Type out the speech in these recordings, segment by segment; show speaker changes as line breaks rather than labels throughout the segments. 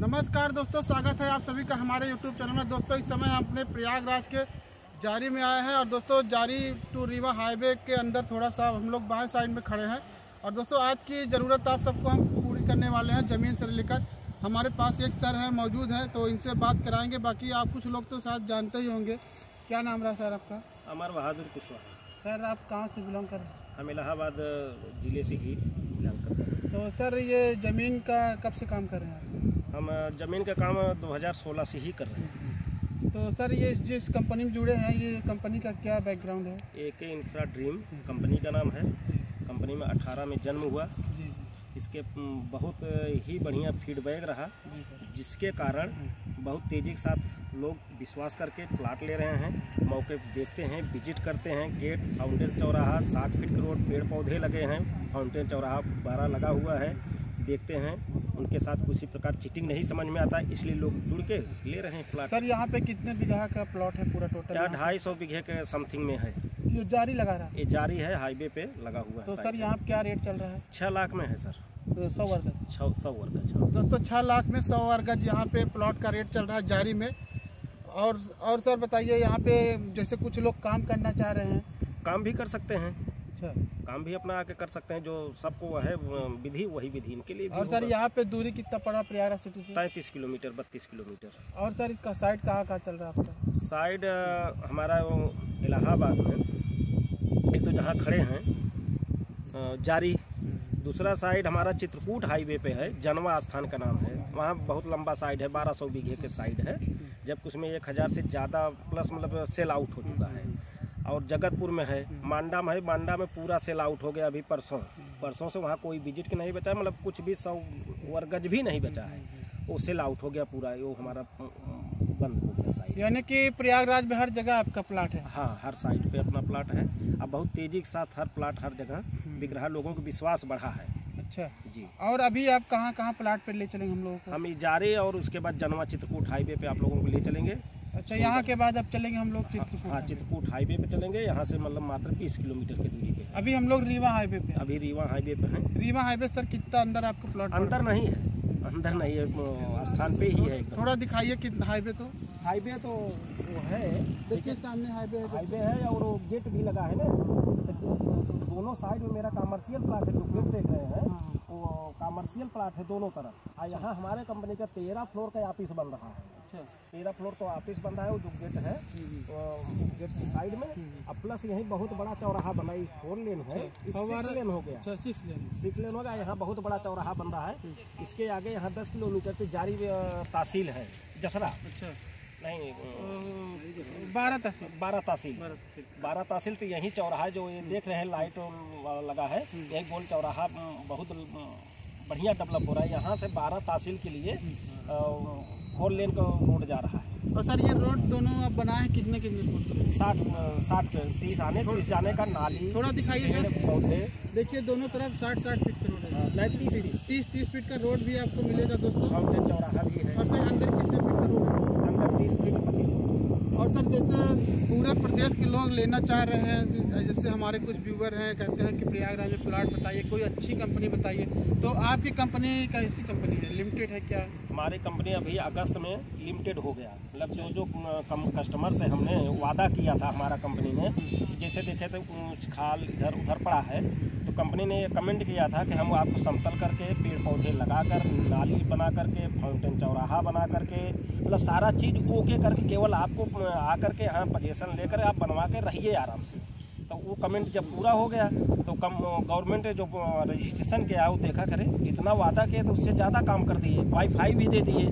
नमस्कार दोस्तों स्वागत है आप सभी का हमारे यूट्यूब चैनल में। दोस्तों इस समय हम अपने प्रयागराज के जारी में आए हैं और दोस्तों जारी टू रीवा हाईवे के अंदर थोड़ा सा हम लोग बाएँ साइड में खड़े हैं। और दोस्तों आज की ज़रूरत आप सबको हम पूरी करने वाले हैं ज़मीन से लेकर। हमारे पास एक सर है मौजूद है तो इनसे बात कराएँगे। बाकी आप कुछ लोग तो शायद जानते ही होंगे। क्या नाम रहा सर आपका?
अमर बहादुर कुशवाहा।
सर आप कहाँ से बिलोंग कर रहे हैं?
हम इलाहाबाद ज़िले से ही बिलोंग करते हैं।
तो सर ये ज़मीन का कब से काम कर रहे हैं
हम ज़मीन का काम 2016 से ही कर रहे हैं।
तो सर ये जिस कंपनी में जुड़े हैं ये कंपनी का क्या बैकग्राउंड है?
ए के इंफ्रा ड्रीम कंपनी का नाम है। कंपनी में 18 में जन्म हुआ। इसके बहुत ही बढ़िया फीडबैक रहा जिसके कारण बहुत तेज़ी के साथ लोग विश्वास करके प्लाट ले रहे हैं। मौके देखते हैं विज़िट करते हैं। गेट फाउंटेन चौराहा साठ फीट के रोड पेड़ पौधे लगे हैं। फाउंटेन चौराहा बारह लगा हुआ है। देखते हैं। उनके साथ किसी प्रकार चीटिंग नहीं समझ में आता इसलिए लोग जुड़ के ले रहे हैं प्लाट
सर यहाँ पे कितने बीघा का प्लॉट है पूरा टोटल
यहाँ? ढाई सौ बीघे के समथिंग में है।
ये जारी लगा रहा है?
ये जारी है हाईवे पे लगा हुआ है तो
सर यहाँ क्या रेट चल रहा है?
छः लाख में है सर।
तो सौ वर्ग।
सौ वर्ग
दोस्तों छः लाख में सौ वर्ग यहाँ पे प्लॉट का रेट चल रहा है जारी में। और और सर बताइए यहाँ पे जैसे कुछ लोग काम करना चाह रहे हैं।
काम भी कर सकते हैं।
अच्छा।
काम भी अपना आके कर सकते हैं जो सबको है विधि वही विधि इनके लिए
और सर यहाँ पे दूरी कितना पड़ा प्रयागराज सिटी से?
तैंतीस किलोमीटर बत्तीस किलोमीटर।
और सर इसका साइड कहाँ कहाँ चल रहा है आपका?
साइड हमारा इलाहाबाद में। एक तो जहाँ खड़े हैं जारी। दूसरा साइड हमारा चित्रकूट हाईवे पे है जनवा स्थान का नाम है। वहाँ बहुत लंबा साइड है 1200 बीघे के साइड है। जबकि उसमें एक हज़ार से ज़्यादा प्लस मतलब सेल आउट हो चुका है। और जगतपुर में है। मांडा में है। मांडा में पूरा सेल आउट हो गया अभी परसों। परसों से वहाँ कोई विज़िट के नहीं बचा मतलब कुछ भी सौ वर्गज भी नहीं बचा है। वो सेल आउट हो गया पूरा। वो हमारा बंद हो गया साइड।
यानी कि प्रयागराज में हर जगह आपका प्लाट है?
हाँ हर साइड पे अपना प्लाट है। अब बहुत तेज़ी के साथ हर प्लाट हर जगह बिक रहा है। लोगों को विश्वास बढ़ा है।
अच्छा।
जी।
और अभी आप कहाँ कहाँ प्लाट पे ले चलेंगे हम लोगों को?
हम इजारे और उसके बाद जनवा चित्रकूट हाईवे पे आप लोगों को ले चलेंगे।
अच्छा यहाँ के बाद अब चलेंगे हम लोग चित्रकूट
हाँ चित्रकूट हाईवे पे चलेंगे यहाँ से मतलब मात्र बीस किलोमीटर की दूरी पे
अभी हम लोग रीवा हाईवे पे
अभी रीवा हाईवे पे हैं।
रीवा हाईवे सर कितना अंदर आपको प्लॉट
अंदर नहीं है अंदर नहीं है स्थान पे ही है
थोड़ा दिखाइए कितना हाईवे तो।
हाईवे तो वो है
देखिए सामने हाईवे है।
हाईवे है और वो गेट भी लगा है ना। दोनों साइड में मेरा कमर्शियल प्लाट है जो गेट देख रहे हैं
हाँ।
वो कॉमर्शियल प्लाट है दोनों तरफ़। और यहाँ हमारे कंपनी का तेरह फ्लोर का ऑफ़िस बन रहा है।
अच्छा।
तेरह फ्लोर तो ऑफ़िस बन रहा है वो जो गेट है वो गेट से साइड में। अब प्लस यहीं बहुत बड़ा चौराहा बना है फोर लेन है। सिक्स लेन हो गया।
अच्छा सिक्स लेन।
सिक्स लेन हो गया यहाँ बहुत बड़ा चौराहा बन रहा है। इसके आगे यहाँ दस किलोमीटर पे जारी तहसील है जसरा।
अच्छा।
नहीं
बारह तहसील।
बारह तहसील। बारह तहसील। तो यही चौराहा जो ये देख रहे हैं लाइट लगा है। यही गोल चौराहा बहुत बढ़िया डेवलप हो रहा है। यहाँ से बारह तहसील के लिए फोर लेन का रोड जा रहा है।
और सर ये रोड दोनों आप बनाए हैं कितने कितने
साठ साठ तीस आने तीस जाने का नाली
थोड़ा दिखाइए सर।
पौधे
देखिए दोनों तरफ़ साठ साठ फीट का रोड है।
नहीं तीस तीस।
तीस तीस फीट का रोड भी आपको मिलेगा दोस्तों।
फाउंटेन चौराहा भी है।
और सर अंदर कितने फीट का रोड है?
अंदर तीस फीट पच्चीस फीट
और सर जैसे पूरे प्रदेश के लोग लेना चाह रहे हैं जैसे हमारे कुछ व्यूवर हैं कहते हैं कि प्रयागराज में प्लाट बताइए कोई अच्छी कंपनी बताइए। तो आपकी कंपनी कैसी कंपनी है लिमिटेड है क्या?
हमारी कंपनी अभी अगस्त में लिमिटेड हो गया। मतलब जो जो कम कस्टमर से हमने वादा किया था हमारा कंपनी ने जैसे देखे तो खाल, इधर, उधर पड़ा है तो कंपनी ने ये कमेंट किया था कि हम आपको समतल करके पेड़ पौधे लगा कर नाली बना करके फाउंटेन चौराहा बना करके मतलब सारा चीज़ ओके करके, केवल आपको आकर के यहाँ पोजेशन लेकर आप बनवा के रहिए आराम से। तो वो कमेंट जब पूरा हो गया तो कम गवर्नमेंट जो रजिस्ट्रेशन किया है, वो देखा करे जितना वादा किया तो उससे ज़्यादा काम कर दिए वाईफाई भी दे दिए।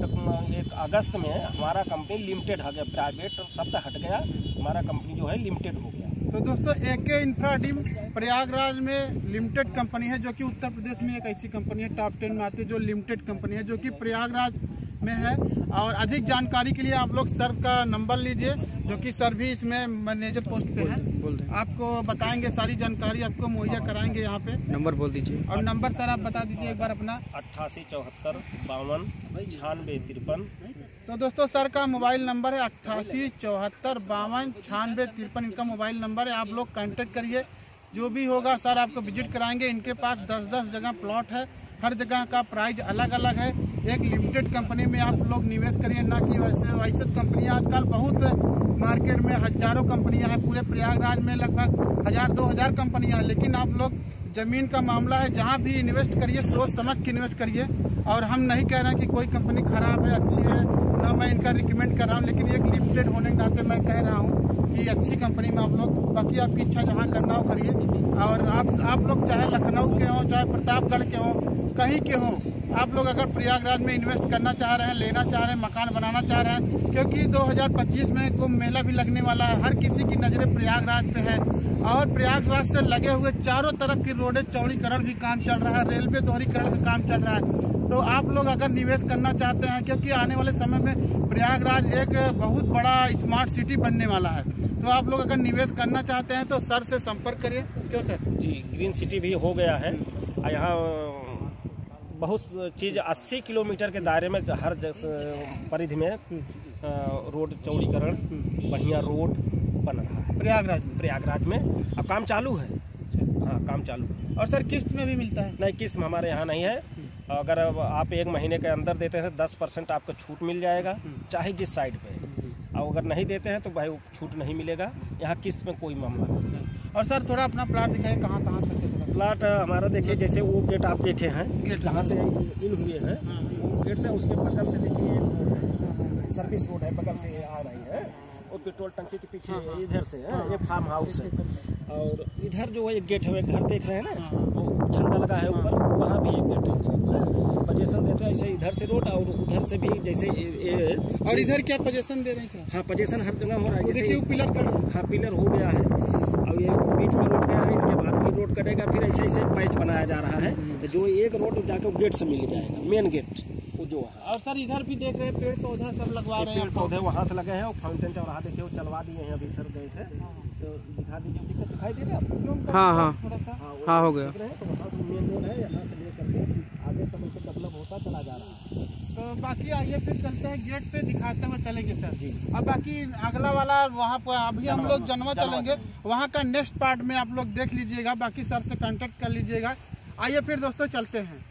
तो एक अगस्त में हमारा कंपनी लिमिटेड हो गया प्राइवेट शब्द हट गया, हमारा कंपनी जो है लिमिटेड हो गया।
तो दोस्तों ए के इंफ्रा टीम प्रयागराज में लिमिटेड कंपनी है, जो कि उत्तर प्रदेश में एक ऐसी कंपनी है टॉप टेन में आती है, जो लिमिटेड कंपनी है, जो कि प्रयागराज में है। और अधिक जानकारी के लिए आप लोग सर का नंबर लीजिए जो कि सर भी इसमें मैनेजर पोस्ट पे है। आपको बताएँगे सारी जानकारी आपको मुहैया कराएँगे यहाँ पे।
नंबर बोल दीजिए।
और नंबर सर आप बता दीजिए एक बार अपना।
अट्ठासी चौहत्तर बावन छियानवे तिरपन।
तो दोस्तों सर का मोबाइल नंबर है अट्ठासी चौहत्तर बावन छियानवे तिरपन। इनका मोबाइल नंबर है आप लोग कांटेक्ट करिए। जो भी होगा सर आपको विज़िट कराएँगे। इनके पास दस दस जगह प्लॉट है। हर जगह का प्राइस अलग अलग है। एक लिमिटेड कंपनी में आप लोग निवेश करिए, ना कि वैसे वैसे कंपनियाँ आजकल बहुत मार्केट में हज़ारों कंपनियाँ हैं। पूरे प्रयागराज में लगभग हज़ार, दो हज़ार कंपनियाँ हैं। लेकिन आप लोग ज़मीन का मामला है। जहाँ भी इन्वेस्ट करिए, सोच समझ के इन्वेस्ट करिए। और हम नहीं कह रहे हैं कि कोई कंपनी खराब है, अच्छी है। ना मैं इनका रिकमेंड कर रहा हूँ, लेकिन एक लिमिटेड होने के नाते मैं कह रहा हूँ कि अच्छी कंपनी में आप लोग बाकी आपकी इच्छा जहाँ करना हो करिए। आप आप लोग चाहे लखनऊ के हों, चाहे प्रतापगढ़ के हों, कहीं के हों, आप लोग अगर प्रयागराज में इन्वेस्ट करना चाह रहे हैं, लेना चाह रहे हैं, मकान बनाना चाह रहे हैं, क्योंकि 2025 में कुंभ मेला भी लगने वाला है, हर किसी की नज़रें प्रयागराज पे है। और प्रयागराज से लगे हुए चारों तरफ़ की रोडें चौड़ीकरण भी काम चल रहा है, रेलवे दोहरीकरण भी काम चल रहा है। तो आप लोग अगर निवेश करना चाहते हैं, क्योंकि आने वाले समय में प्रयागराज एक बहुत बड़ा स्मार्ट सिटी बनने वाला है। तो आप लोग अगर निवेश करना चाहते हैं तो सर से संपर्क करिए। क्यों सर?
जी ग्रीन सिटी भी हो गया है। यहाँ बहुत चीज़ 80 किलोमीटर के दायरे में हर परिधि में रोड चौड़ीकरण बढ़िया रोड बन रहा है।
प्रयागराज
प्रयागराज में। अब काम चालू है। हाँ काम चालू है।
और सर किस्त में भी मिलता है?
नहीं किस्त हमारे यहाँ नहीं है। अगर आप एक महीने के अंदर देते हैं दस परसेंट आपको छूट मिल जाएगा चाहे जिस साइड पे। और अगर नहीं देते हैं तो भाई वो छूट नहीं मिलेगा। यहाँ किस्त में कोई मामला नहीं। है
और सर थोड़ा अपना प्लाट दिखाए कहाँ कहाँ तक है।
प्लाट हमारा देखिए जैसे वो गेट आप देखे हैं
गेट
जहाँ से इन हुए हैं गेट से उसके बगल से देखिए है सर्विस रोड है बगल से आ रही है। और पेट्रोल टंकी के पीछे इधर से है ये फार्म हाउस है। और इधर जो है गेट है घर देख रहे हैं ना? वो झंडा लगा है ऊपर वहाँ भी एक गेट है। पोजेशन देते हैं ऐसे इधर से रोड और उधर से भी जैसे ये- ये
और इधर क्या पोजीशन दे रहे हैं क्या?
हाँ पोजेशन हर जगह हो रहा है जैसे
पिलर का
हाँ। पिलर हो गया है। और ये बीच में रोड गया है इसके बाद फिर रोड कटेगा फिर ऐसे ऐसे पैच बनाया जा रहा है। तो जो एक रोड जाकर गेट से मिल जाएगा मेन गेट वो जो है।
और सर इधर भी देख रहे हैं पेड़ पौधा सब लगवा रहे हैं
पेड़
हैं
पौधे वहाँ से लगे हैं और फाउंटेन चौराहा देखिए वो चलवा दिए हैं अभी सर गए थे। तो दिखा दीजिए दिक्कत दिखाई दे रहा है
हाँ, हाँ।
थोड़ा सा।
हाँ
हाँ हो गया।
तो वहाँ से मेन रोड है यहाँ से लेकर के आगे सब ऐसे डेवलप होता चला जा रहा है।
तो बाकी आइए फिर चलते हैं गेट पे दिखाते हुए चलेंगे सर। जी। अब बाकी अगला वाला वहाँ पर अभी हम लोग जनवा चलेंगे। वहाँ का नेक्स्ट पार्ट में आप लोग देख लीजिएगा बाकी सर से कांटेक्ट कर लीजिएगा। आइए फिर दोस्तों चलते हैं।